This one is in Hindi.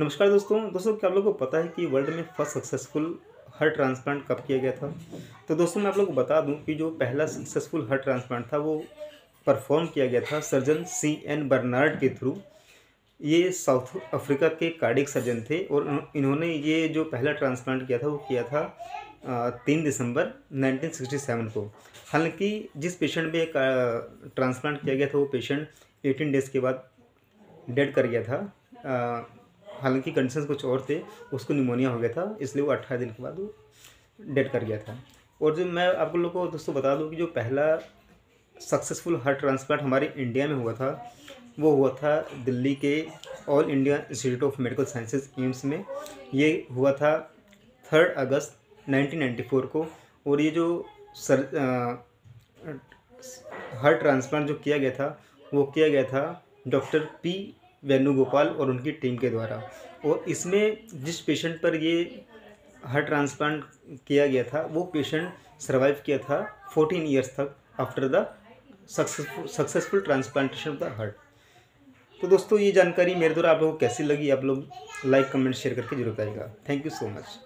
नमस्कार दोस्तों। दोस्तों, क्या आप लोगों को पता है कि वर्ल्ड में फ़र्स्ट सक्सेसफुल हार्ट ट्रांसप्लांट कब किया गया था? तो दोस्तों, मैं आप लोगों को बता दूँ कि जो पहला सक्सेसफुल हार्ट ट्रांसप्लांट था, वो परफॉर्म किया गया था सर्जन सी एन बर्नार्ड के थ्रू। ये साउथ अफ्रीका के कार्डिक सर्जन थे और इन्होंने ये जो पहला ट्रांसप्लांट किया था, वो किया था तीन दिसंबर 1967 को। हालाँकि जिस पेशेंट में ट्रांसप्लांट किया गया था, वो पेशेंट 18 डेज़ के बाद डेड कर गया था। हालाँकि कंडीशन कुछ और थे, उसको निमोनिया हो गया था, इसलिए वो अट्ठारह दिन के बाद वो डेड कर गया था। और जो मैं आप लोग को दोस्तों बता दूँ कि जो पहला सक्सेसफुल हार्ट ट्रांसप्लांट हमारे इंडिया में हुआ था, वो हुआ था दिल्ली के all India institute of medical sciences AIIMS में। ये हुआ था थर्ड अगस्त 1994 को। और ये जो सर हार्ट ट्रांसप्लांट जो किया गया था, वो किया गया था डॉक्टर पी वेणुगोपाल और उनकी टीम के द्वारा। और इसमें जिस पेशेंट पर ये हार्ट ट्रांसप्लांट किया गया था, वो पेशेंट सर्वाइव किया था फोर्टीन ईयर्स तक after the successful successful transplantation of the heart तो दोस्तों, ये जानकारी मेरे द्वारा आप लोगों को कैसी लगी? आप लोग लाइक कमेंट शेयर करके ज़रूर बताइएगा। Thank you so much